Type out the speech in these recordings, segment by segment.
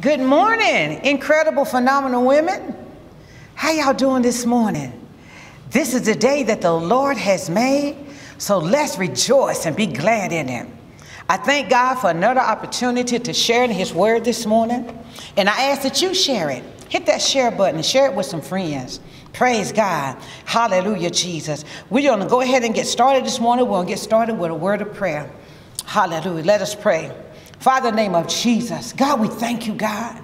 Good morning, incredible, phenomenal women. How y'all doing this morning? This is the day that the Lord has made, so let's rejoice and be glad in Him. I thank God for another opportunity to share in His Word this morning, and I ask that you share it. Hit that share button and share it with some friends. Praise God. Hallelujah, Jesus. We're going to go ahead and get started this morning. We're going to get started with a word of prayer. Hallelujah. Let us pray. Father, name of Jesus, God, we thank you, God.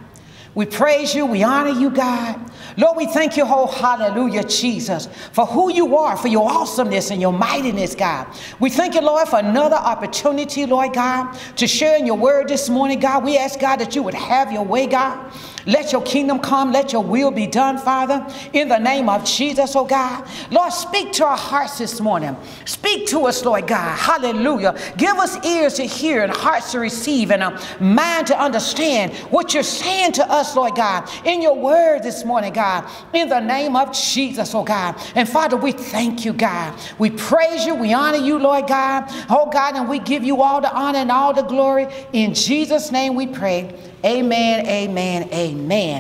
We praise you. We honor you, God. Lord, we thank you, oh, hallelujah, Jesus, for who you are, for your awesomeness and your mightiness, God. We thank you, Lord, for another opportunity, Lord God, to share in your word this morning, God. We ask, God, that you would have your way, God. Let your kingdom come. Let your will be done, Father, in the name of Jesus, oh God. Lord, speak to our hearts this morning. Speak to us, Lord God. Hallelujah. Give us ears to hear and hearts to receive and a mind to understand what you're saying to us, Lord God, in your word this morning, God, in the name of Jesus, oh God. And Father, we thank you, God. We praise you. We honor you, Lord God. Oh God, and we give you all the honor and all the glory. In Jesus' name we pray. Amen, amen, amen.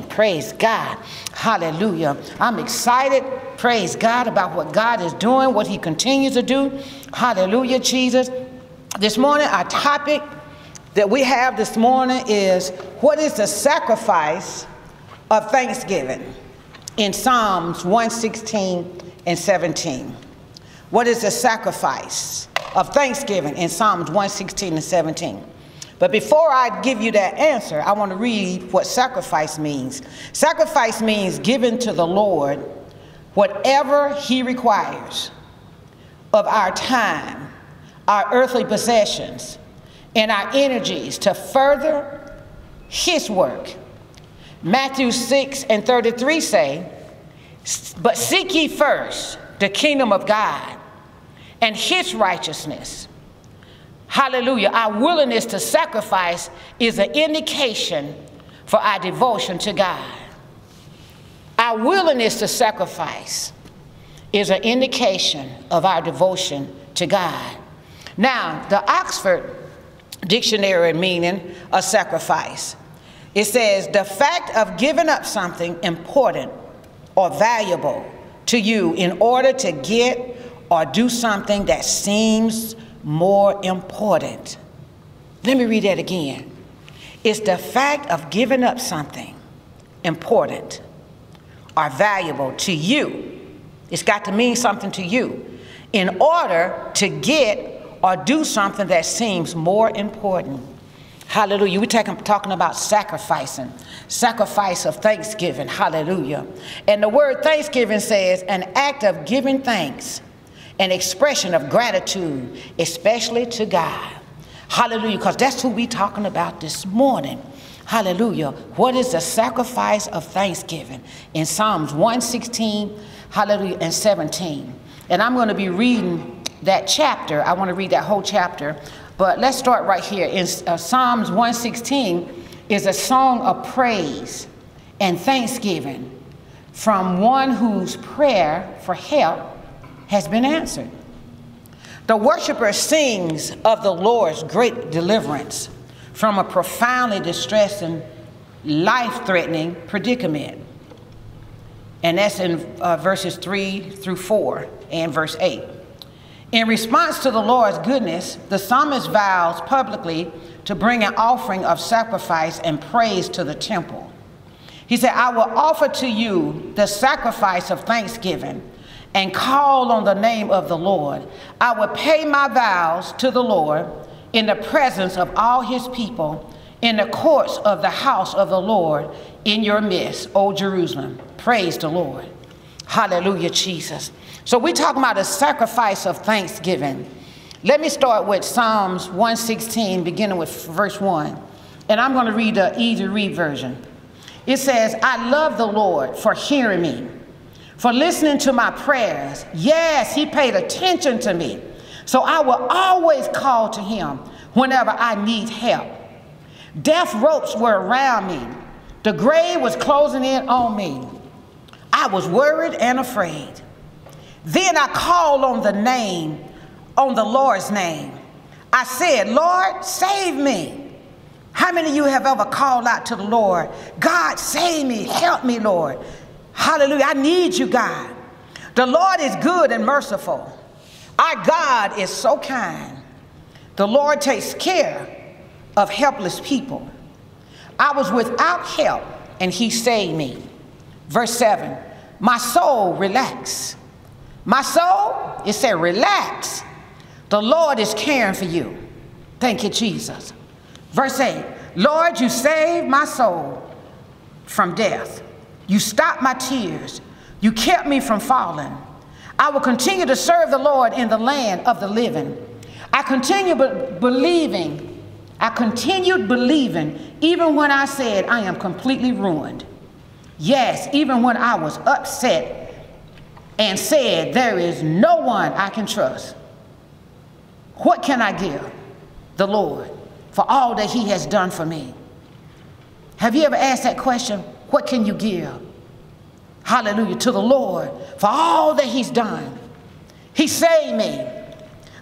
Praise God. Hallelujah. I'm excited, praise God, about what God is doing, what He continues to do. Hallelujah, Jesus. This morning, our topic that we have this morning is what is the sacrifice of thanksgiving in Psalms 116 and 17. What is the sacrifice of thanksgiving in Psalms 116 and 17? But before I give you that answer, I want to read what sacrifice means. Sacrifice means giving to the Lord whatever He requires of our time, our earthly possessions, and our energies to further His work. Matthew 6 and 33 say, But seek ye first the kingdom of God and His righteousness Hallelujah. Our willingness to sacrifice is an indication for our devotion to God. Our willingness to sacrifice is an indication of our devotion to God. Now, the Oxford Dictionary meaning a sacrifice. It says the fact of giving up something important or valuable to you in order to get or do something that seems more important. Let me read that again. It's the fact of giving up something important or valuable to you. It's got to mean something to you in order to get or do something that seems more important. Hallelujah. We're talking, talking about sacrificing, sacrifice of thanksgiving. Hallelujah. And the word thanksgiving says an act of giving thanks an expression of gratitude, especially to God. Hallelujah, because that's who we're talking about this morning. Hallelujah. What is the sacrifice of thanksgiving? In Psalms 116, hallelujah, and 17. And I'm going to be reading that chapter. I want to read that whole chapter. But let's start right here. In uh, Psalms 116 is a song of praise and thanksgiving from one whose prayer for help has been answered. The worshiper sings of the Lord's great deliverance from a profoundly distressing, life threatening predicament. And that's in uh, verses 3 through 4 and verse 8. In response to the Lord's goodness, the psalmist vows publicly to bring an offering of sacrifice and praise to the temple. He said, I will offer to you the sacrifice of thanksgiving and call on the name of the Lord. I will pay my vows to the Lord in the presence of all his people, in the courts of the house of the Lord, in your midst, O Jerusalem. Praise the Lord. Hallelujah, Jesus. So we're talking about a sacrifice of thanksgiving. Let me start with Psalms 116, beginning with verse 1. And I'm going to read the easy read version. It says, I love the Lord for hearing me for listening to my prayers. Yes, he paid attention to me. So I will always call to him whenever I need help. Death ropes were around me. The grave was closing in on me. I was worried and afraid. Then I called on the name, on the Lord's name. I said, Lord, save me. How many of you have ever called out to the Lord? God, save me, help me, Lord. Hallelujah. I need you, God. The Lord is good and merciful. Our God is so kind. The Lord takes care of helpless people. I was without help and he saved me. Verse 7 My soul, relax. My soul, it said, relax. The Lord is caring for you. Thank you, Jesus. Verse 8 Lord, you saved my soul from death. You stopped my tears. You kept me from falling. I will continue to serve the Lord in the land of the living. I continue be believing. I continued believing even when I said I am completely ruined. Yes, even when I was upset and said there is no one I can trust. What can I give the Lord for all that he has done for me? Have you ever asked that question? What can you give? Hallelujah to the Lord for all that he's done. He saved me.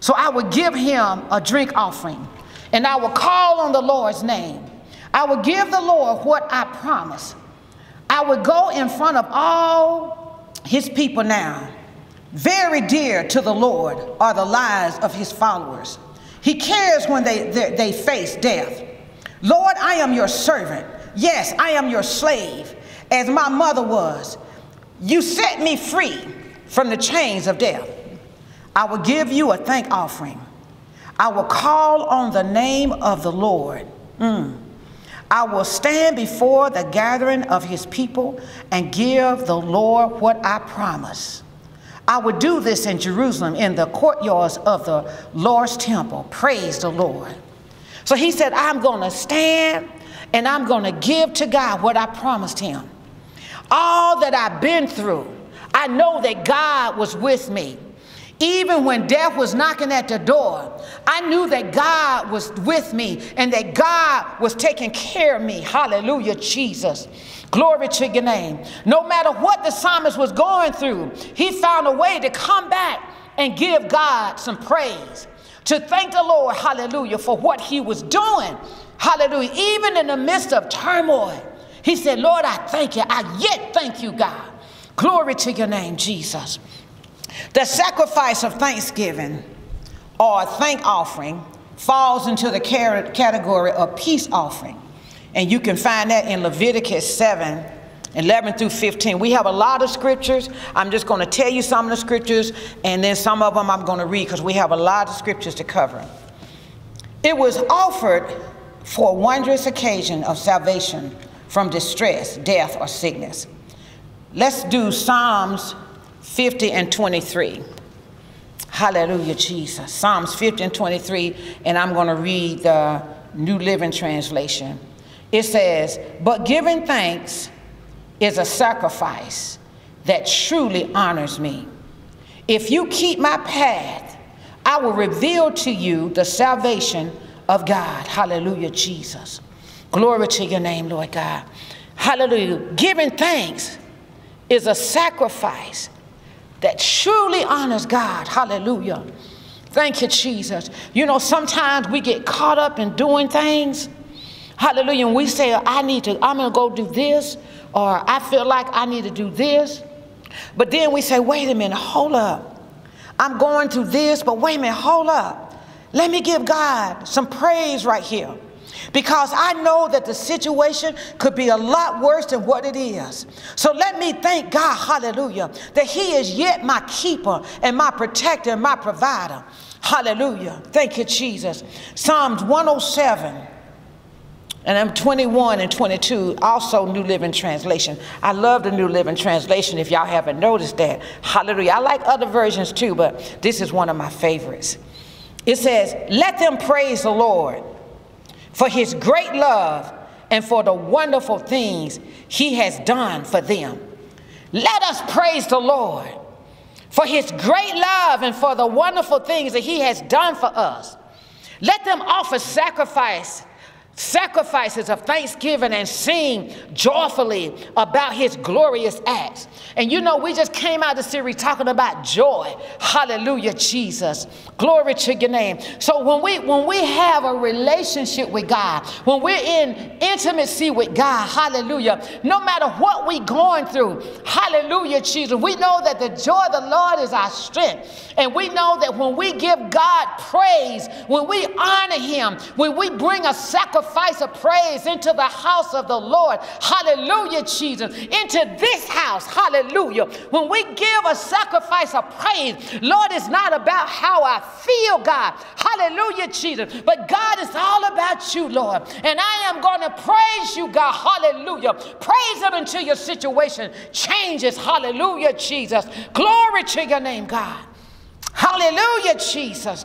So I would give him a drink offering and I will call on the Lord's name. I will give the Lord what I promised. I would go in front of all his people now. Very dear to the Lord are the lives of his followers. He cares when they, they, they face death. Lord, I am your servant. Yes, I am your slave, as my mother was. You set me free from the chains of death. I will give you a thank offering. I will call on the name of the Lord. Mm. I will stand before the gathering of his people and give the Lord what I promise. I will do this in Jerusalem in the courtyards of the Lord's temple. Praise the Lord. So he said, I'm going to stand and I'm going to give to God what I promised him. All that I've been through, I know that God was with me. Even when death was knocking at the door, I knew that God was with me and that God was taking care of me. Hallelujah, Jesus. Glory to your name. No matter what the psalmist was going through, he found a way to come back and give God some praise. To thank the Lord, hallelujah, for what he was doing. Hallelujah. Even in the midst of turmoil, he said, Lord, I thank you. I yet thank you, God. Glory to your name, Jesus. The sacrifice of thanksgiving or thank offering falls into the category of peace offering. And you can find that in Leviticus 7 11 through 15. We have a lot of scriptures. I'm just going to tell you some of the scriptures, and then some of them I'm going to read because we have a lot of scriptures to cover. It was offered for a wondrous occasion of salvation from distress, death, or sickness. Let's do Psalms 50 and 23. Hallelujah, Jesus. Psalms 50 and 23, and I'm going to read the New Living Translation. It says, But giving thanks is a sacrifice that truly honors me. If you keep my path, I will reveal to you the salvation of God. Hallelujah, Jesus. Glory to your name, Lord God. Hallelujah. Giving thanks is a sacrifice that truly honors God. Hallelujah. Thank you, Jesus. You know, sometimes we get caught up in doing things. Hallelujah. And we say, I need to, I'm going to go do this, or I feel like I need to do this. But then we say, wait a minute, hold up. I'm going through this, but wait a minute, hold up. Let me give God some praise right here because I know that the situation could be a lot worse than what it is. So let me thank God, hallelujah, that He is yet my keeper and my protector and my provider. Hallelujah. Thank you, Jesus. Psalms 107. And I'm 21 and 22, also New Living Translation. I love the New Living Translation if y'all haven't noticed that. Hallelujah. I like other versions too, but this is one of my favorites. It says, Let them praise the Lord for his great love and for the wonderful things he has done for them. Let us praise the Lord for his great love and for the wonderful things that he has done for us. Let them offer sacrifice sacrifices of thanksgiving and sing joyfully about his glorious acts. And you know, we just came out of the series talking about joy. Hallelujah, Jesus. Glory to your name. So when we when we have a relationship with God, when we're in intimacy with God, hallelujah, no matter what we're going through, hallelujah, Jesus, we know that the joy of the Lord is our strength. And we know that when we give God praise, when we honor him, when we bring a sacrifice of praise into the house of the Lord, hallelujah, Jesus, into this house, hallelujah Hallelujah. When we give a sacrifice of praise, Lord, it's not about how I feel, God. Hallelujah, Jesus. But God is all about you, Lord. And I am going to praise you, God. Hallelujah. Praise Him until your situation changes. Hallelujah, Jesus. Glory to your name, God. Hallelujah, Jesus.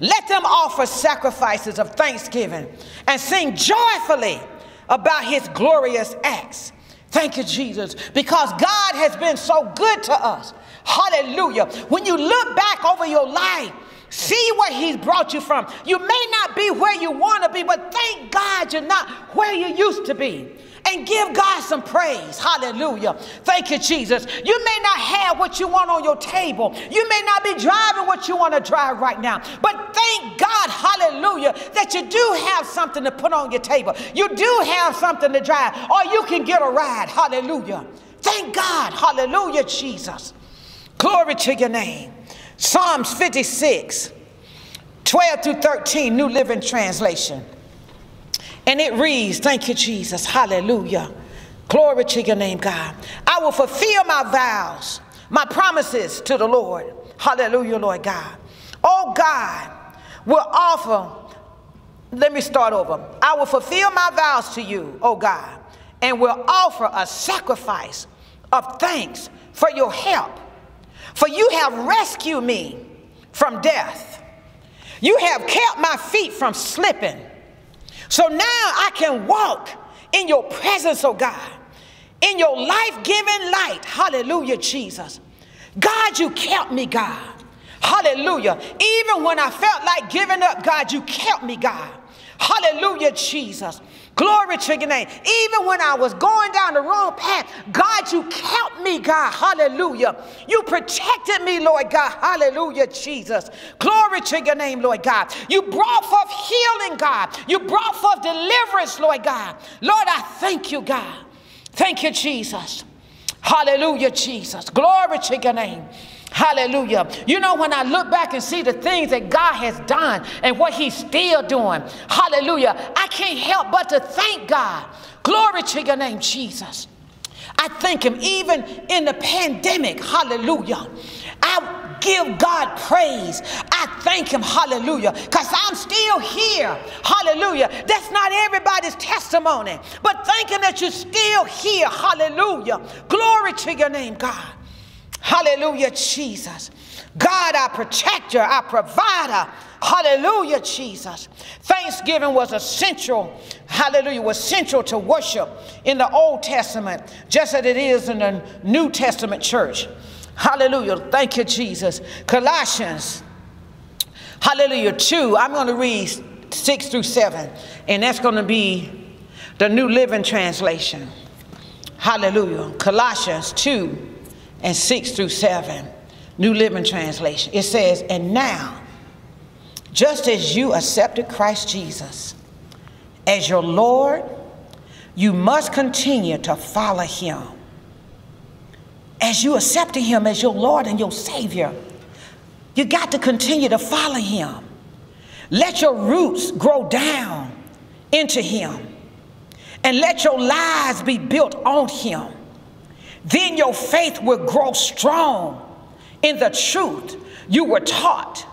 Let them offer sacrifices of thanksgiving and sing joyfully about his glorious acts. Thank you, Jesus, because God has been so good to us. Hallelujah. When you look back over your life, see where He's brought you from. You may not be where you want to be, but thank God you're not where you used to be and give God some praise. Hallelujah. Thank you, Jesus. You may not have what you want on your table. You may not be driving what you want to drive right now. But thank God, hallelujah, that you do have something to put on your table. You do have something to drive, or you can get a ride. Hallelujah. Thank God. Hallelujah, Jesus. Glory to your name. Psalms 56, 12 through 13, New Living Translation. And it reads, Thank you, Jesus. Hallelujah. Glory to your name, God. I will fulfill my vows, my promises to the Lord. Hallelujah, Lord God. Oh God, will offer, let me start over. I will fulfill my vows to you, oh God, and will offer a sacrifice of thanks for your help. For you have rescued me from death. You have kept my feet from slipping. So now I can walk in your presence, oh God, in your life giving light. Hallelujah, Jesus. God, you kept me, God. Hallelujah. Even when I felt like giving up, God, you kept me, God. Hallelujah, Jesus. Glory to your name. Even when I was going down the wrong path, God, you kept me, God. Hallelujah. You protected me, Lord God. Hallelujah, Jesus. Glory to your name, Lord God. You brought forth healing, God. You brought forth deliverance, Lord God. Lord, I thank you, God. Thank you, Jesus. Hallelujah, Jesus. Glory to your name. Hallelujah. You know, when I look back and see the things that God has done and what He's still doing, hallelujah, I can't help but to thank God. Glory to your name, Jesus. I thank Him even in the pandemic. Hallelujah. I give God praise. I thank Him. Hallelujah. Because I'm still here. Hallelujah. That's not everybody's testimony. But thank Him that you're still here. Hallelujah. Glory to your name, God. Hallelujah, Jesus. God, our protector, our provider. Hallelujah, Jesus. Thanksgiving was essential, hallelujah, was central to worship in the Old Testament, just as it is in the New Testament church. Hallelujah. Thank you, Jesus. Colossians, hallelujah, 2. I'm going to read 6 through 7, and that's going to be the New Living Translation. Hallelujah. Colossians 2 and 6 through 7, New Living Translation. It says, And now, just as you accepted Christ Jesus as your Lord, you must continue to follow him. As you accepted him as your Lord and your Savior, you got to continue to follow him. Let your roots grow down into him and let your lives be built on him. Then your faith will grow strong in the truth you were taught,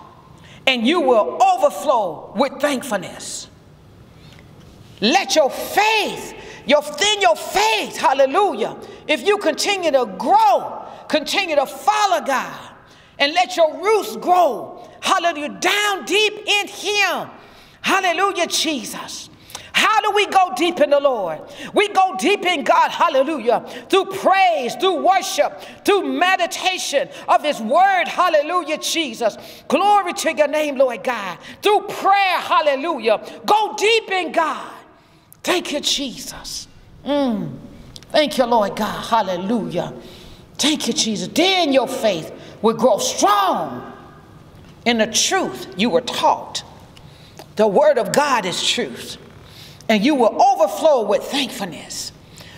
and you will overflow with thankfulness. Let your faith, your then your faith, hallelujah. If you continue to grow, continue to follow God, and let your roots grow, hallelujah, down deep in Him. Hallelujah, Jesus. How do we go deep in the Lord? We go deep in God, hallelujah, through praise, through worship, through meditation of His Word, hallelujah, Jesus. Glory to your name, Lord God. Through prayer, hallelujah. Go deep in God. Thank you, Jesus. Mm. Thank you, Lord God, hallelujah. Thank you, Jesus. Then your faith will grow strong in the truth you were taught. The Word of God is truth and you will overflow with thankfulness.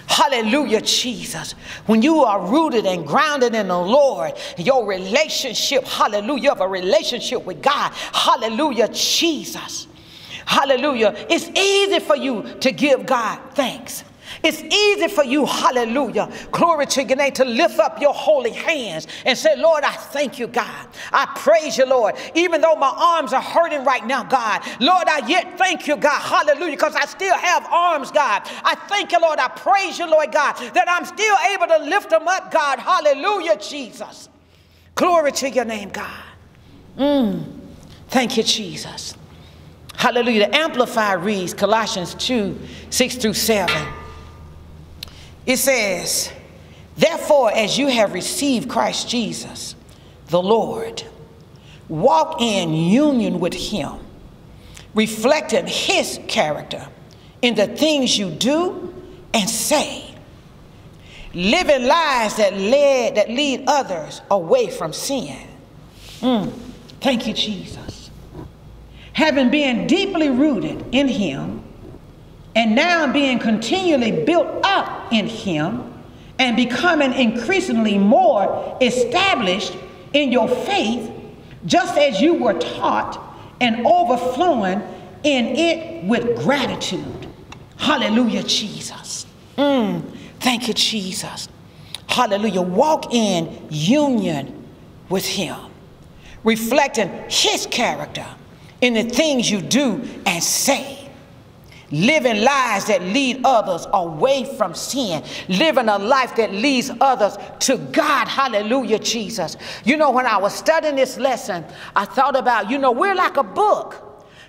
Hallelujah, Jesus. When you are rooted and grounded in the Lord, your relationship, hallelujah, of a relationship with God, hallelujah, Jesus. Hallelujah. It's easy for you to give God thanks. It's easy for you, hallelujah, glory to your name, to lift up your holy hands and say, Lord, I thank you, God. I praise you, Lord. Even though my arms are hurting right now, God, Lord, I yet thank you, God, hallelujah, because I still have arms, God. I thank you, Lord. I praise you, Lord God, that I'm still able to lift them up, God. Hallelujah, Jesus. Glory to your name, God. Mm. Thank you, Jesus. Hallelujah. The Amplified reads Colossians 2 6 through 7. It says, Therefore, as you have received Christ Jesus, the Lord, walk in union with him, reflecting his character in the things you do and say, living lives that lead, that lead others away from sin. Mm. Thank you, Jesus. Having been deeply rooted in him, and now being continually built up in Him and becoming increasingly more established in your faith, just as you were taught, and overflowing in it with gratitude. Hallelujah, Jesus. Mm, thank you, Jesus. Hallelujah. Walk in union with Him, reflecting His character in the things you do and say living lives that lead others away from sin, living a life that leads others to God. Hallelujah, Jesus. You know, when I was studying this lesson, I thought about, you know, we're like a book.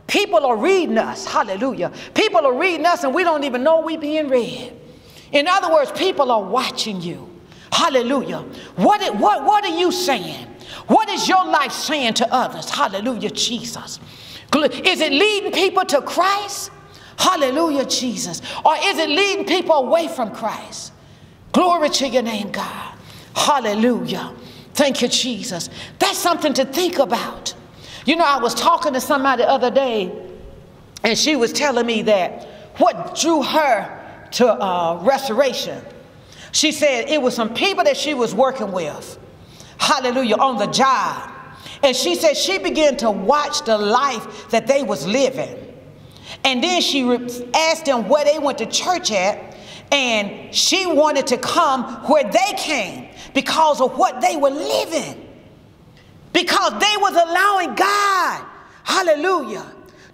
People are reading us. Hallelujah. People are reading us and we don't even know we're being read. In other words, people are watching you. Hallelujah. What, what, what are you saying? What is your life saying to others? Hallelujah, Jesus. Is it leading people to Christ? Hallelujah, Jesus. Or is it leading people away from Christ? Glory to your name, God. Hallelujah. Thank you, Jesus. That's something to think about. You know, I was talking to somebody the other day, and she was telling me that what drew her to uh, restoration. She said it was some people that she was working with, hallelujah, on the job. And she said she began to watch the life that they was living. And then she asked them where they went to church at, and she wanted to come where they came because of what they were living. Because they was allowing God, hallelujah,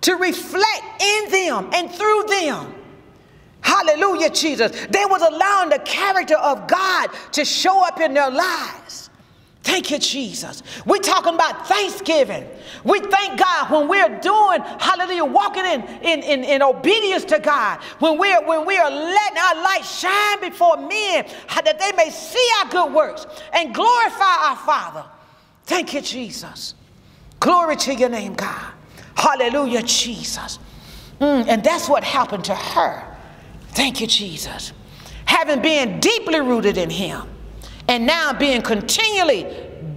to reflect in them and through them. Hallelujah, Jesus. They was allowing the character of God to show up in their lives. Thank you, Jesus. We're talking about Thanksgiving. We thank God when we're doing, hallelujah, walking in, in, in, in obedience to God, when we're, when we are letting our light shine before men, that they may see our good works and glorify our Father. Thank you, Jesus. Glory to your name, God. Hallelujah, Jesus. Mm, and that's what happened to her. Thank you, Jesus. Having been deeply rooted in Him and now being continually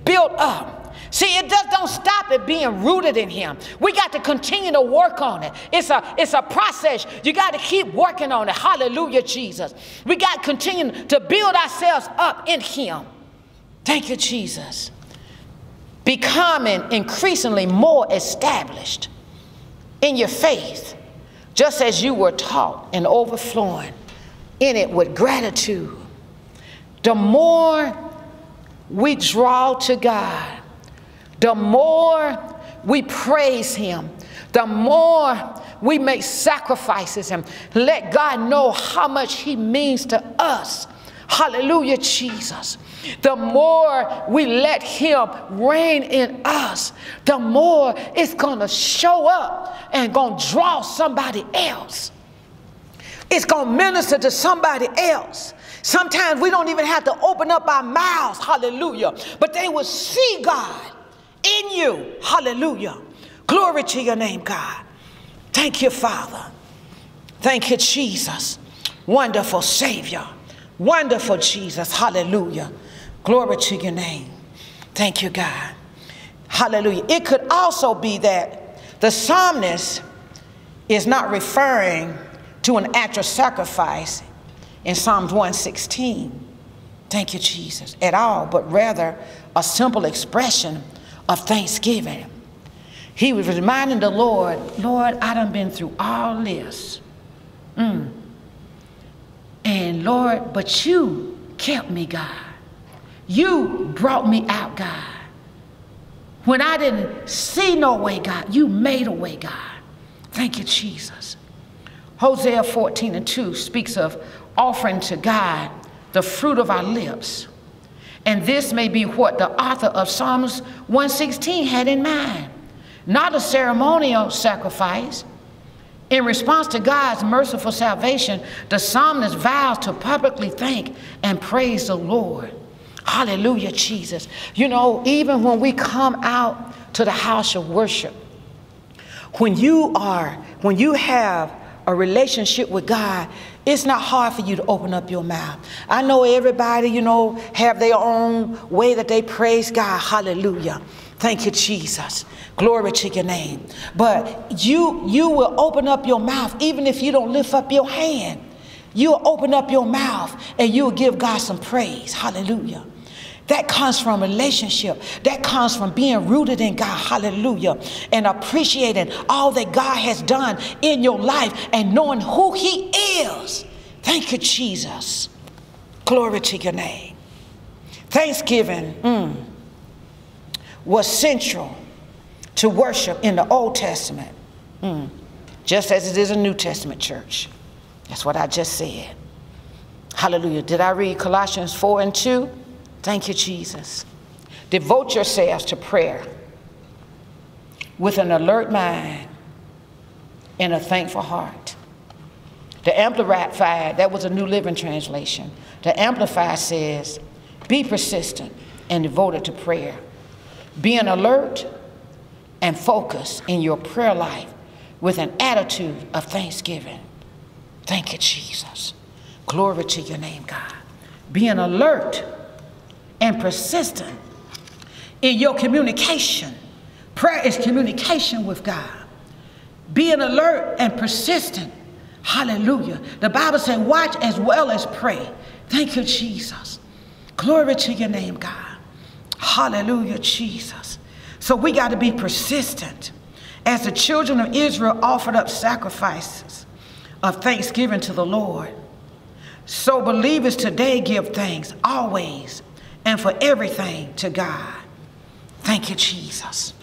built up. See, it just don't stop at being rooted in him. We got to continue to work on it. It's a, it's a process. You got to keep working on it. Hallelujah, Jesus. We got to continue to build ourselves up in him. Thank you, Jesus. Becoming increasingly more established in your faith, just as you were taught and overflowing in it with gratitude the more we draw to God, the more we praise Him, the more we make sacrifices and let God know how much He means to us. Hallelujah, Jesus. The more we let Him reign in us, the more it's going to show up and going to draw somebody else. It's going to minister to somebody else. Sometimes we don't even have to open up our mouths, hallelujah, but they will see God in you, hallelujah. Glory to your name, God. Thank you, Father. Thank you, Jesus. Wonderful Savior. Wonderful Jesus. Hallelujah. Glory to your name. Thank you, God. Hallelujah. It could also be that the psalmist is not referring to an actual sacrifice in Psalms 116. Thank you, Jesus, at all, but rather a simple expression of thanksgiving. He was reminding the Lord, Lord, I done been through all this. Mm. And Lord, but you kept me, God. You brought me out, God. When I didn't see no way, God, you made a way, God. Thank you, Jesus. Hosea 14 and 2 speaks of offering to God the fruit of our lips. And this may be what the author of Psalms 116 had in mind. Not a ceremonial sacrifice, in response to God's merciful salvation, the psalmist vows to publicly thank and praise the Lord. Hallelujah, Jesus. You know, even when we come out to the house of worship, when you are, when you have a relationship with God, it's not hard for you to open up your mouth. I know everybody, you know, have their own way that they praise God. Hallelujah. Thank you, Jesus. Glory to your name. But you, you will open up your mouth, even if you don't lift up your hand. You'll open up your mouth and you'll give God some praise. Hallelujah. That comes from relationship. That comes from being rooted in God. Hallelujah. And appreciating all that God has done in your life and knowing who He is. Thank you, Jesus. Glory to your name. Thanksgiving mm, was central to worship in the Old Testament, mm, just as it is a New Testament church. That's what I just said. Hallelujah. Did I read Colossians 4 and 2? Thank you, Jesus. Devote yourselves to prayer with an alert mind and a thankful heart. The Amplified, that was a New Living Translation. The Amplified says, be persistent and devoted to prayer. Being alert and focus in your prayer life with an attitude of thanksgiving. Thank you, Jesus. Glory to your name, God. Being alert and persistent in your communication. Prayer is communication with God. Being alert and persistent. Hallelujah. The Bible says, watch as well as pray. Thank you, Jesus. Glory to your name, God. Hallelujah, Jesus. So we got to be persistent. As the children of Israel offered up sacrifices of thanksgiving to the Lord, so believers today give thanks always and for everything to God. Thank you, Jesus.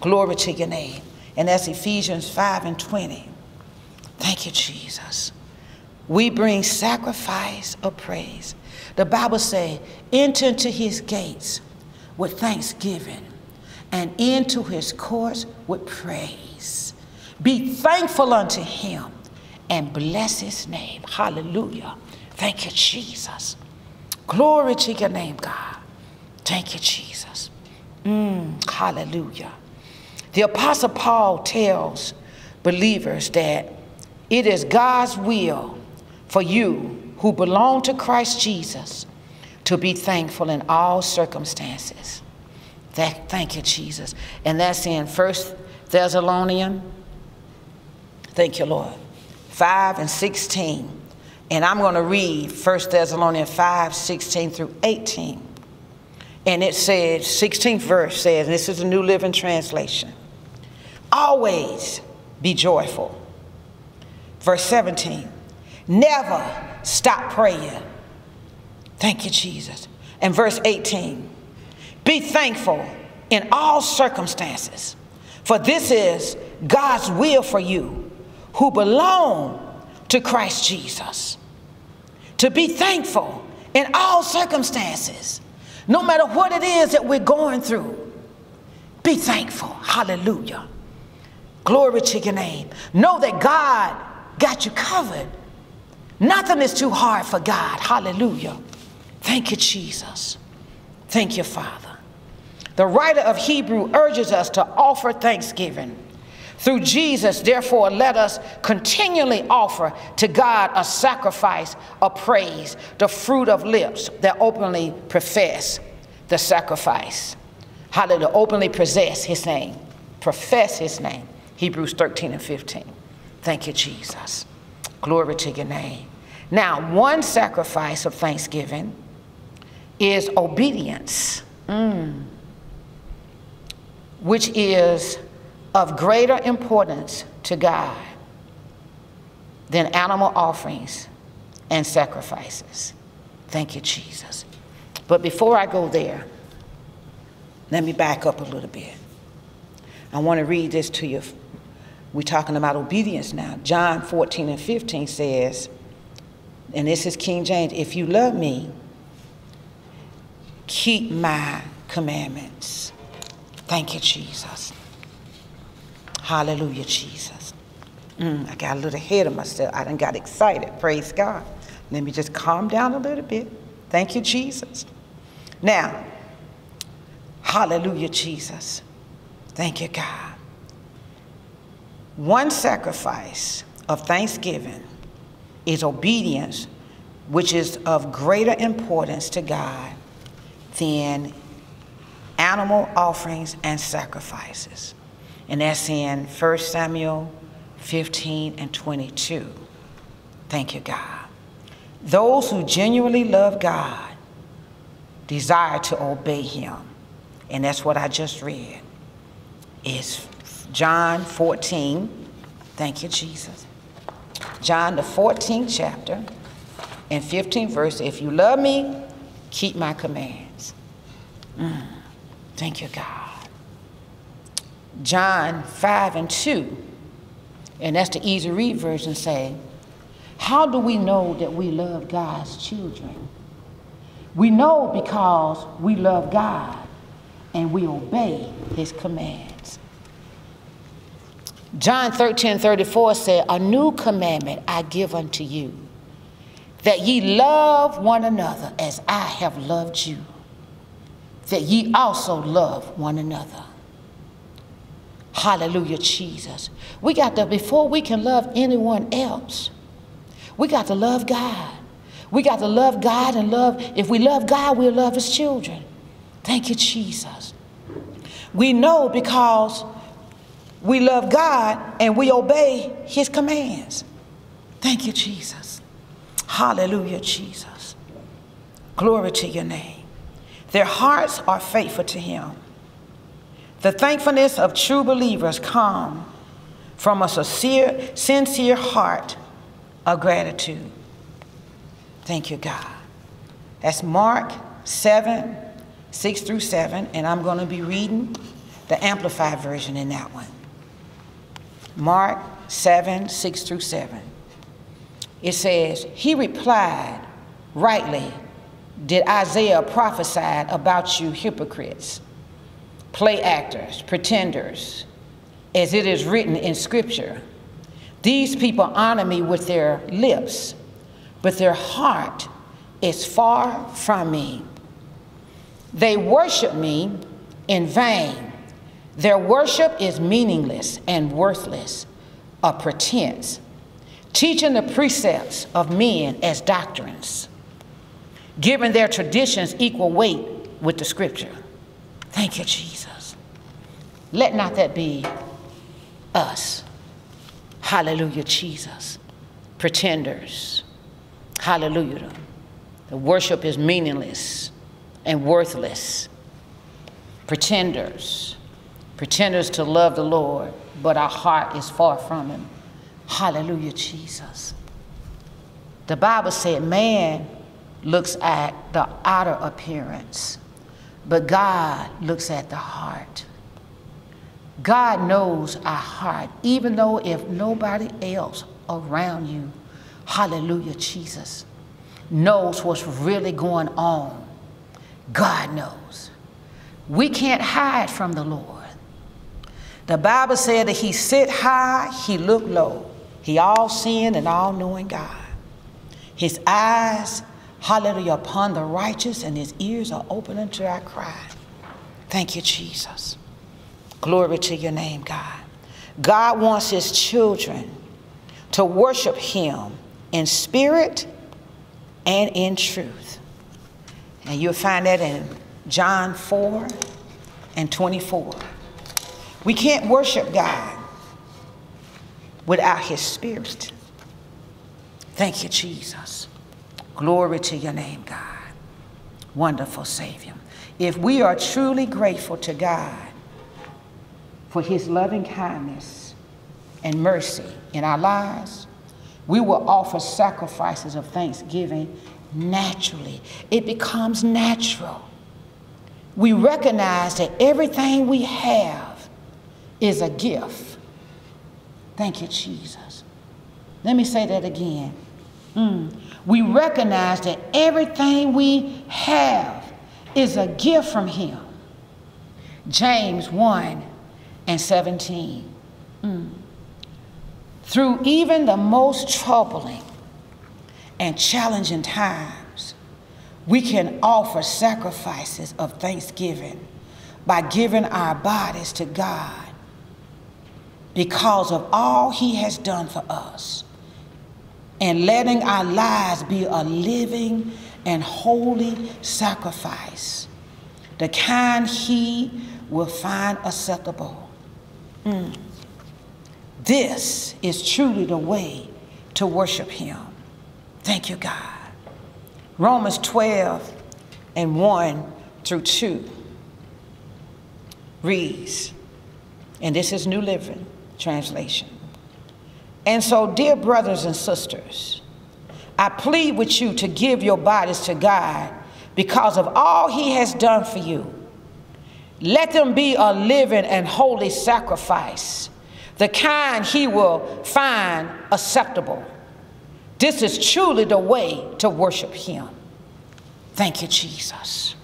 Glory to your name. And that's Ephesians 5 and 20. Thank you, Jesus. We bring sacrifice of praise. The Bible says, enter into his gates with thanksgiving and into his courts with praise. Be thankful unto him and bless his name. Hallelujah. Thank you, Jesus. Glory to your name, God. Thank you, Jesus. Mm, hallelujah. The Apostle Paul tells believers that it is God's will for you who belong to Christ Jesus to be thankful in all circumstances. That, thank you, Jesus. And that's in First Thessalonians, thank you, Lord, 5 and 16. And I'm going to read 1 Thessalonians 5, 16 through 18. And it says, 16th verse says, this is a New Living Translation, always be joyful. Verse 17, never stop praying. Thank you, Jesus. And verse 18, be thankful in all circumstances, for this is God's will for you who belong to Christ Jesus. To be thankful in all circumstances, no matter what it is that we're going through. Be thankful. Hallelujah. Glory to your name. Know that God got you covered. Nothing is too hard for God. Hallelujah. Thank you, Jesus. Thank you, Father. The writer of Hebrew urges us to offer thanksgiving. Through Jesus, therefore, let us continually offer to God a sacrifice of praise, the fruit of lips that openly profess the sacrifice. Hallelujah, openly possess his name, profess his name. Hebrews 13 and 15. Thank you, Jesus. Glory to your name. Now, one sacrifice of thanksgiving is obedience, mm. which is of greater importance to God than animal offerings and sacrifices. Thank you, Jesus. But before I go there, let me back up a little bit. I want to read this to you. We're talking about obedience now. John 14 and 15 says, and this is King James, if you love me, keep my commandments. Thank you, Jesus. Hallelujah, Jesus. Mm, I got a little ahead of myself. I done got excited. Praise God. Let me just calm down a little bit. Thank you, Jesus. Now, hallelujah, Jesus. Thank you, God. One sacrifice of thanksgiving is obedience, which is of greater importance to God than animal offerings and sacrifices. And that's in 1 Samuel 15 and 22. Thank you, God. Those who genuinely love God desire to obey him. And that's what I just read. Is John 14. Thank you, Jesus. John, the 14th chapter and 15th verse. If you love me, keep my commands. Mm. Thank you, God. John 5 and 2, and that's the easy read version, say, How do we know that we love God's children? We know because we love God and we obey his commands. John 13 34 said, A new commandment I give unto you, that ye love one another as I have loved you, that ye also love one another. Hallelujah, Jesus. We got to, before we can love anyone else, we got to love God. We got to love God and love, if we love God, we'll love his children. Thank you, Jesus. We know because we love God and we obey his commands. Thank you, Jesus. Hallelujah, Jesus. Glory to your name. Their hearts are faithful to him. The thankfulness of true believers come from a sincere, sincere heart of gratitude. Thank you, God. That's Mark 7, 6 through 7, and I'm going to be reading the Amplified version in that one. Mark 7, 6 through 7. It says, He replied, Rightly did Isaiah prophesy about you hypocrites play actors, pretenders, as it is written in Scripture. These people honor me with their lips, but their heart is far from me. They worship me in vain. Their worship is meaningless and worthless, a pretense, teaching the precepts of men as doctrines, giving their traditions equal weight with the scripture. Thank you, Jesus. Let not that be us. Hallelujah, Jesus. Pretenders. Hallelujah. The worship is meaningless and worthless. Pretenders. Pretenders to love the Lord, but our heart is far from Him. Hallelujah, Jesus. The Bible said man looks at the outer appearance, but God looks at the heart. God knows our heart, even though if nobody else around you, hallelujah, Jesus, knows what's really going on. God knows. We can't hide from the Lord. The Bible said that he sit high, he look low. He all seeing and all knowing God. His eyes, hallelujah, upon the righteous, and his ears are open unto our cry. Thank you, Jesus. Glory to your name, God. God wants his children to worship him in spirit and in truth. And you'll find that in John 4 and 24. We can't worship God without his spirit. Thank you, Jesus. Glory to your name, God. Wonderful Savior. If we are truly grateful to God for his loving kindness and mercy in our lives, we will offer sacrifices of thanksgiving naturally. It becomes natural. We recognize that everything we have is a gift. Thank you, Jesus. Let me say that again. Mm. We recognize that everything we have is a gift from Him. James 1 and 17. Mm. Through even the most troubling and challenging times, we can offer sacrifices of thanksgiving by giving our bodies to God because of all He has done for us and letting our lives be a living and holy sacrifice, the kind He will find acceptable. Mm. This is truly the way to worship Him. Thank you, God. Romans 12 and 1 through 2 reads, and this is New Living Translation. And so, dear brothers and sisters, I plead with you to give your bodies to God because of all He has done for you. Let them be a living and holy sacrifice, the kind He will find acceptable. This is truly the way to worship Him. Thank you, Jesus.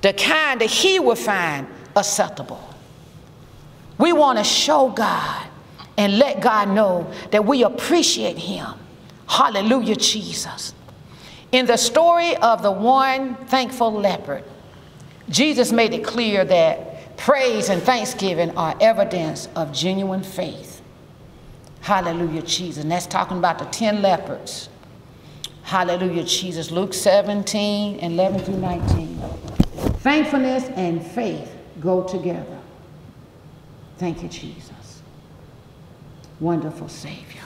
The kind that He will find acceptable. We want to show God and let God know that we appreciate Him. Hallelujah, Jesus. In the story of the one thankful leper, Jesus made it clear that praise and thanksgiving are evidence of genuine faith. Hallelujah, Jesus. And that's talking about the 10 lepers. Hallelujah, Jesus. Luke 17, 11 through 19. Thankfulness and faith go together. Thank you, Jesus. Wonderful Savior.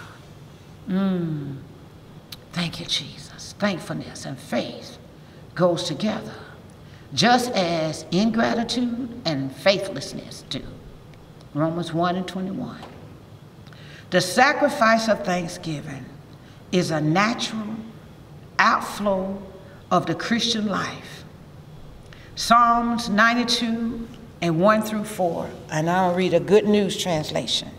Mm. Thank you, Jesus. Thankfulness and faith goes together, just as ingratitude and faithlessness do. Romans 1 and 21. The sacrifice of thanksgiving is a natural outflow of the Christian life. Psalms 92 and 1 through 4, and I'll read a good news translation.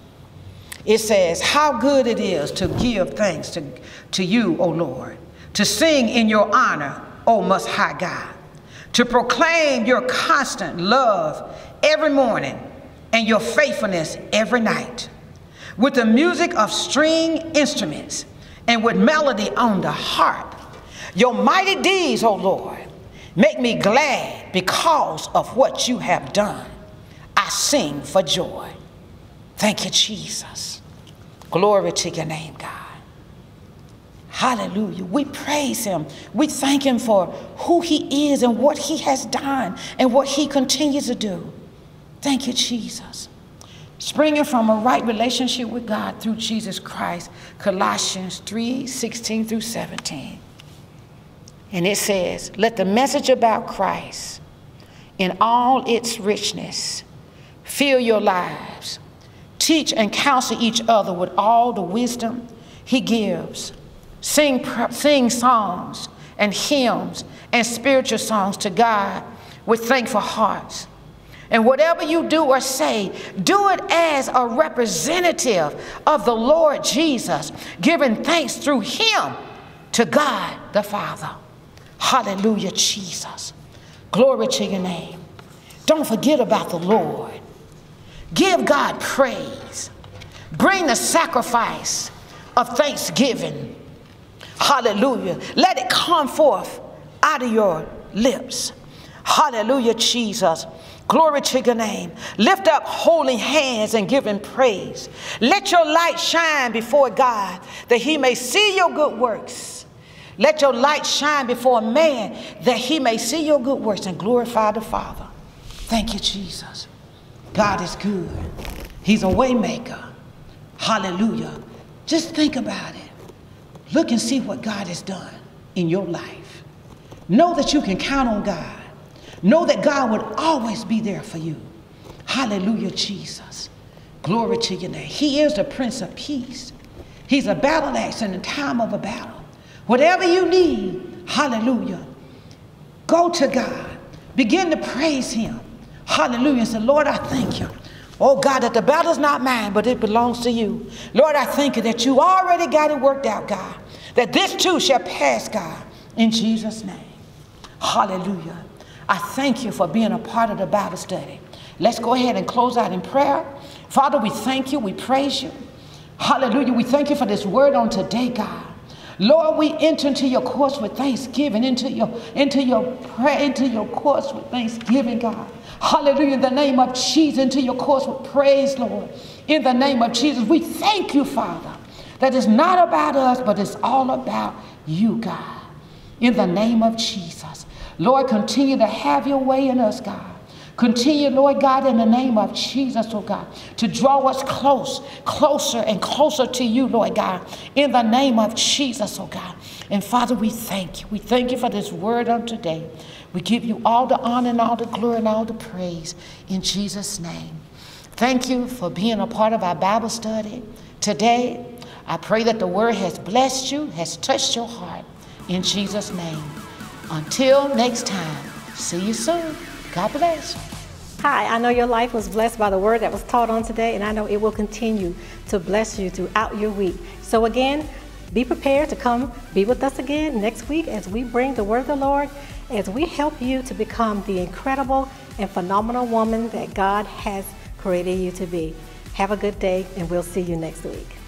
It says, How good it is to give thanks to, to you, O Lord, to sing in your honor, O Most High God, to proclaim your constant love every morning and your faithfulness every night, with the music of string instruments and with melody on the harp. Your mighty deeds, O Lord, make me glad because of what you have done. I sing for joy. Thank you, Jesus. Glory to your name, God. Hallelujah. We praise him. We thank him for who he is and what he has done and what he continues to do. Thank you, Jesus. Springing from a right relationship with God through Jesus Christ, Colossians 3 16 through 17. And it says, Let the message about Christ in all its richness fill your lives Teach and counsel each other with all the wisdom he gives. Sing, sing songs and hymns and spiritual songs to God with thankful hearts. And whatever you do or say, do it as a representative of the Lord Jesus, giving thanks through him to God the Father. Hallelujah, Jesus. Glory to your name. Don't forget about the Lord. Give God praise. Bring the sacrifice of thanksgiving. Hallelujah. Let it come forth out of your lips. Hallelujah, Jesus. Glory to your name. Lift up holy hands and give him praise. Let your light shine before God that he may see your good works. Let your light shine before man that he may see your good works and glorify the Father. Thank you, Jesus. God is good. He's a waymaker. Hallelujah. Just think about it. Look and see what God has done in your life. Know that you can count on God. Know that God would always be there for you. Hallelujah, Jesus. Glory to your name. He is the Prince of Peace. He's a battle axe in the time of a battle. Whatever you need, hallelujah, go to God. Begin to praise Him. Hallelujah. And say, Lord, I thank you. Oh God, that the battle's not mine, but it belongs to you. Lord, I thank you that you already got it worked out, God. That this too shall pass, God, in Jesus' name. Hallelujah. I thank you for being a part of the Bible study. Let's go ahead and close out in prayer. Father, we thank you. We praise you. Hallelujah. We thank you for this word on today, God. Lord, we enter into your course with thanksgiving, into your into your prayer, into your course with thanksgiving, God. Hallelujah. In the name of Jesus, into your course with praise, Lord. In the name of Jesus, we thank you, Father, that it's not about us, but it's all about you, God. In the name of Jesus. Lord, continue to have your way in us, God. Continue, Lord God, in the name of Jesus, oh God, to draw us close, closer and closer to you, Lord God, in the name of Jesus, oh God. And Father, we thank you. We thank you for this word on today. We give you all the honor and all the glory and all the praise in Jesus' name. Thank you for being a part of our Bible study today. I pray that the word has blessed you, has touched your heart in Jesus' name. Until next time, see you soon. God bless. Hi, I know your life was blessed by the word that was taught on today, and I know it will continue to bless you throughout your week. So, again, be prepared to come be with us again next week as we bring the word of the Lord, as we help you to become the incredible and phenomenal woman that God has created you to be. Have a good day, and we'll see you next week.